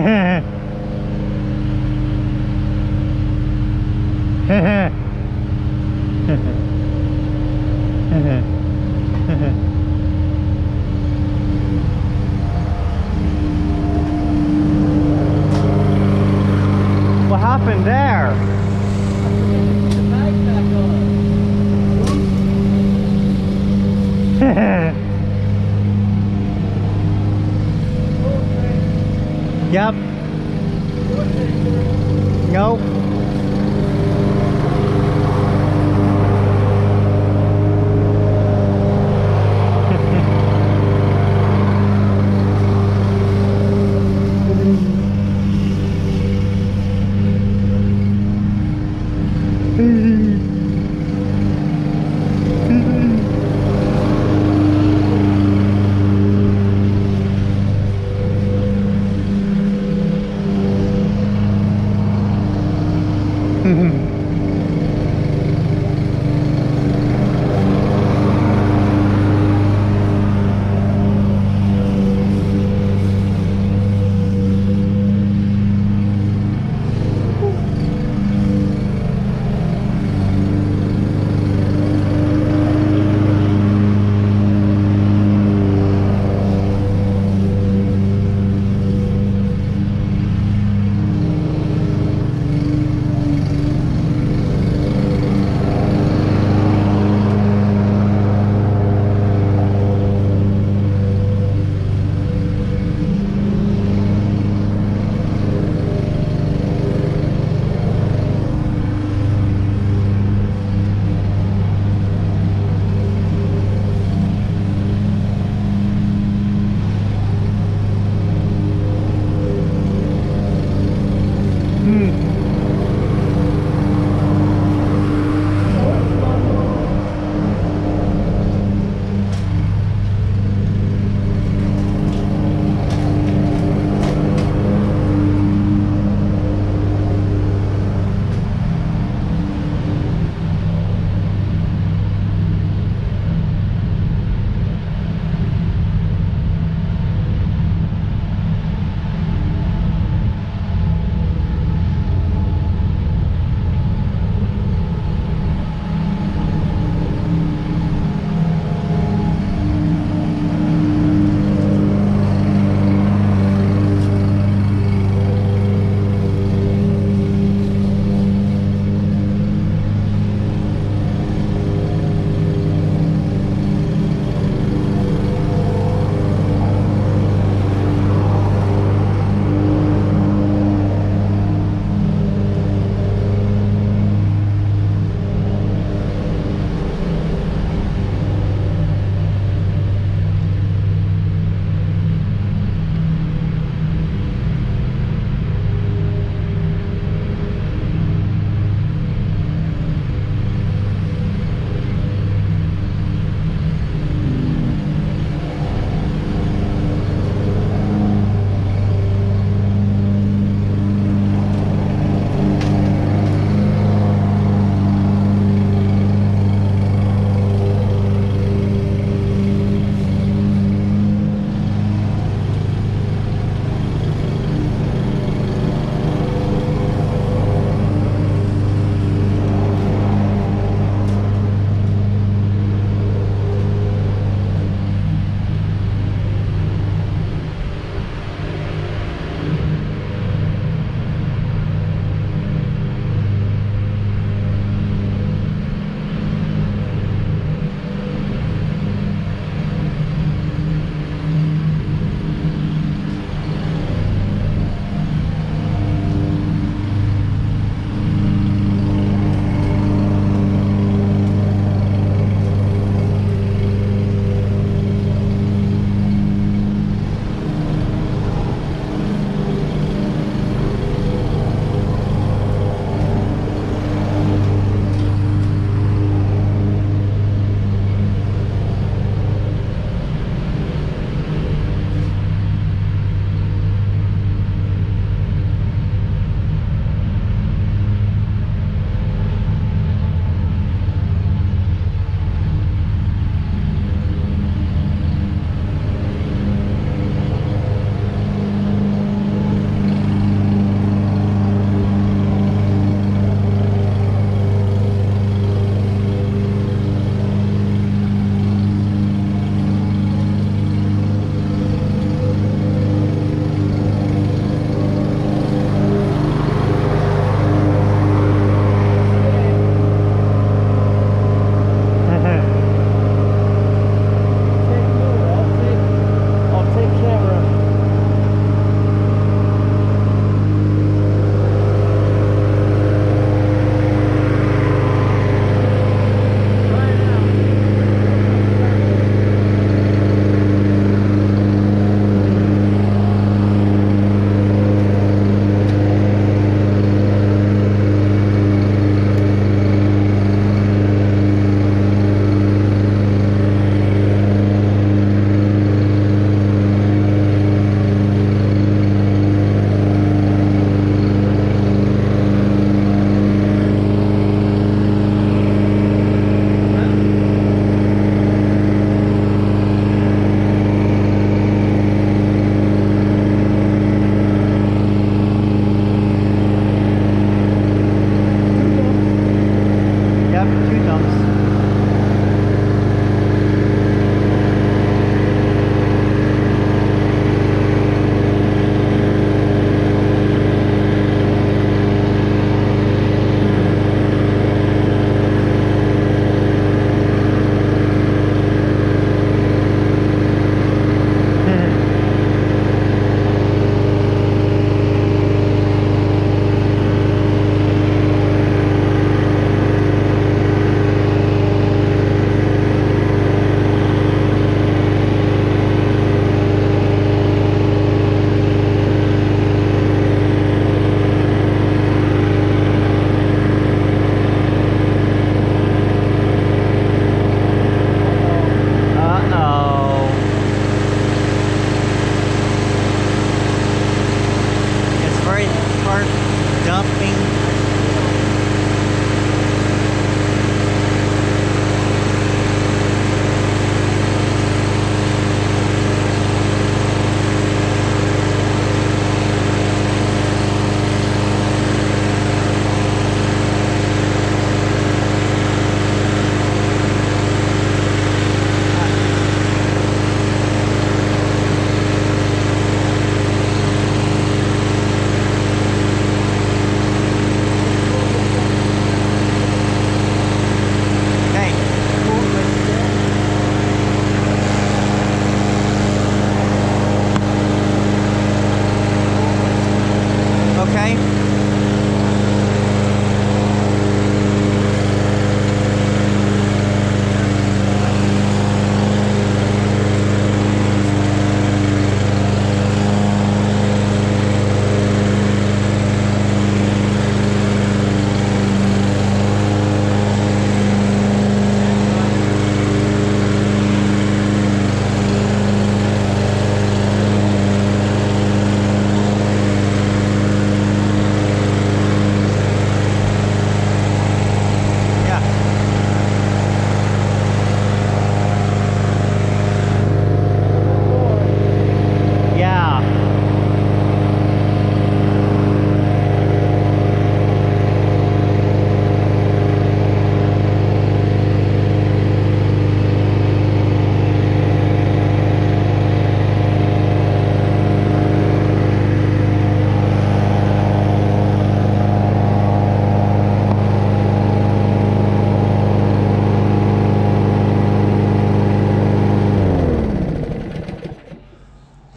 happened there? Yep. Nope. mm-hmm.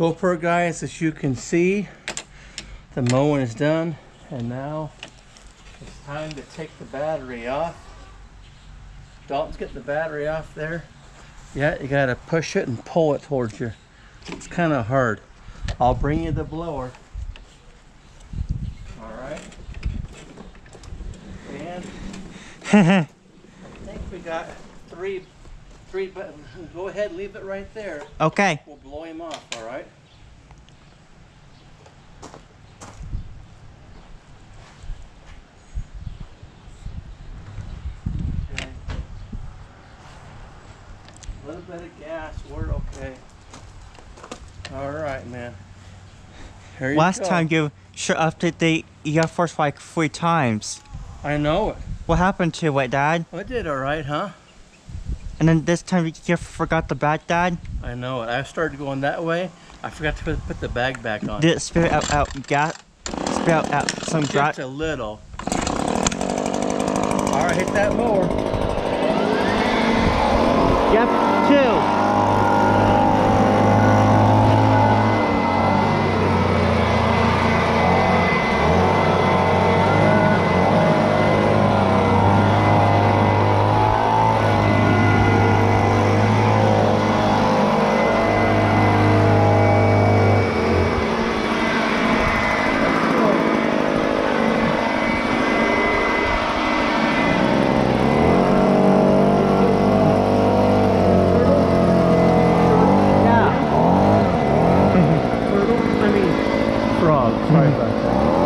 GoPro guys, as you can see, the mowing is done, and now it's time to take the battery off. Dalton's getting the battery off there. Yeah, you gotta push it and pull it towards you. It's kind of hard. I'll bring you the blower. All right. And I think we got three, three. But go ahead, leave it right there. okay. We'll blow him off. All right. Okay. A little bit of gas. We're okay. All right, man. Here you Last go. time you shut up the the Air Force like three times. I know it. What happened to it, Dad? I did all right, huh? And then this time you you forgot the bag, Dad? I know it. I started going that way. I forgot to put, put the bag back on. Did it spit out out gas? Spit out, out some Just gas? a little. All right, hit that mower. Yep, two. Oh, sorry about that.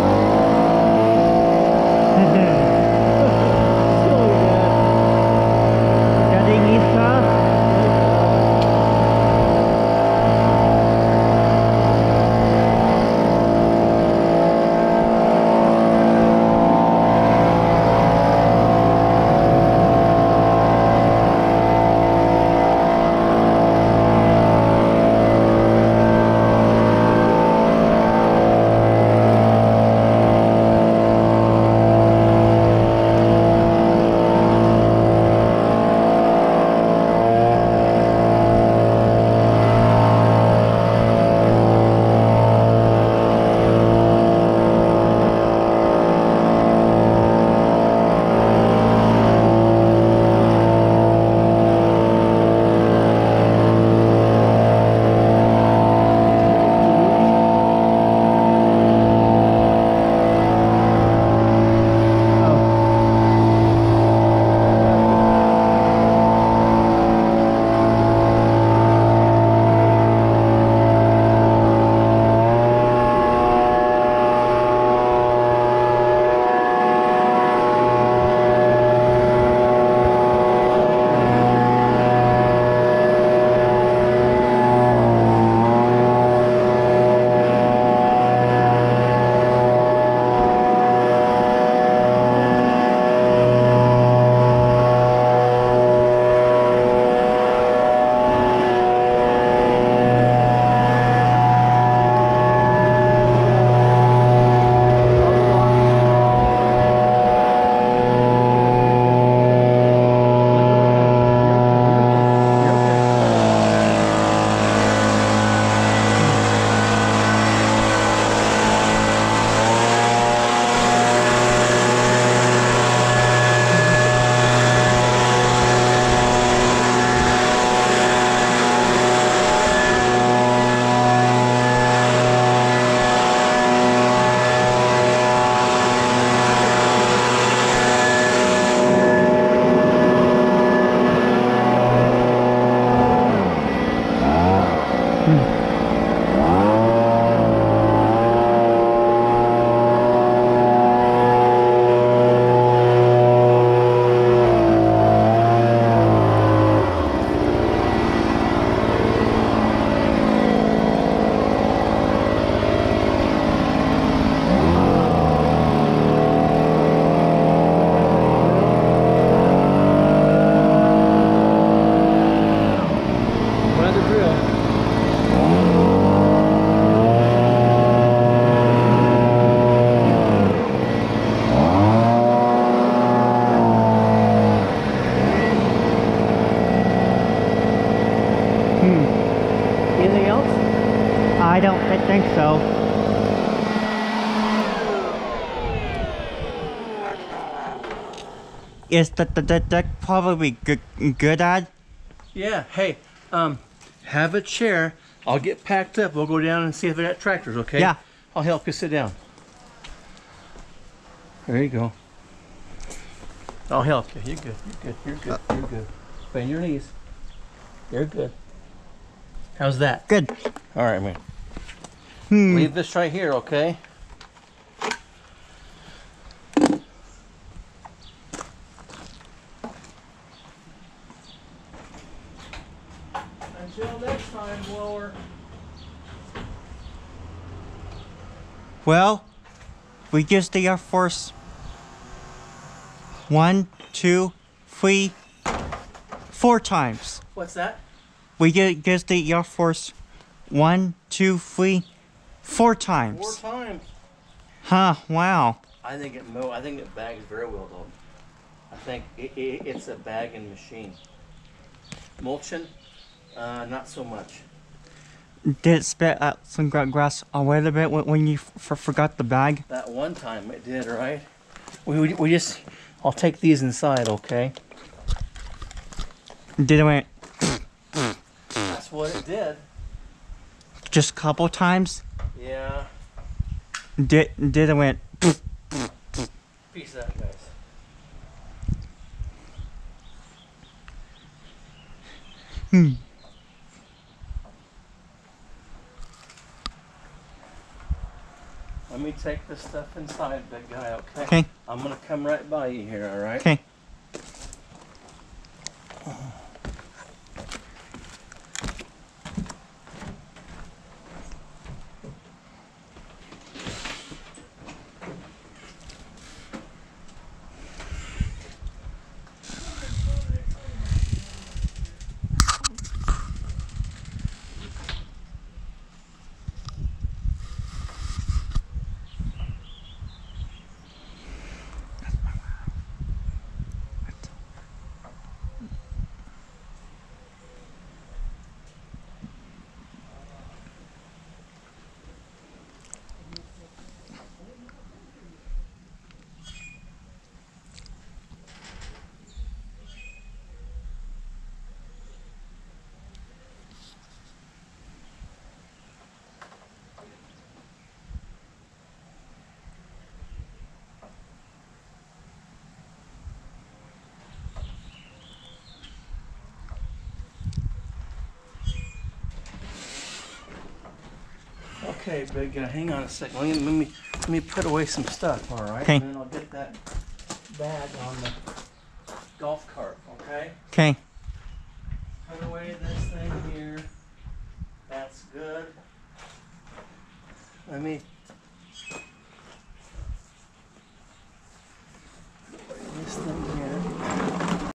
Think so. Is that the, the deck probably good, good at? Yeah. Hey, um, have a chair. I'll get packed up. We'll go down and see if they got tractors. Okay. Yeah. I'll help you sit down. There you go. I'll help you. You're good. You're good. You're good. You're good. Bend your knees. You're good. How's that? Good. All right, man. Hmm. Leave this right here, okay? Until next time, blower. Well, we used the Air Force one, two, three, four times. What's that? We u- used the Air Force one, two, three, four times. Four times. times. Huh, wow. I think it mo. I think it bags very well, though. I think it, it, it's a bagging machine. Mulching, uh, not so much. Did it spit out some gra- grass a little bit when, when you f- forgot the bag? That one time it did, right? We, we, we just. I'll take these inside, okay? Did it went That's what it did. just a couple times? Yeah. Did, did it went Peace out, guys. hmm. Let me take this stuff inside, big guy, okay? Okay. I'm gonna come right by you here, alright? Okay. Okay, big guy, hang on a second. Let me, let me, let me put away some stuff, alright? Okay. And then I'll get that bag on the golf cart, okay? Okay. Put away this thing here. That's good. Let me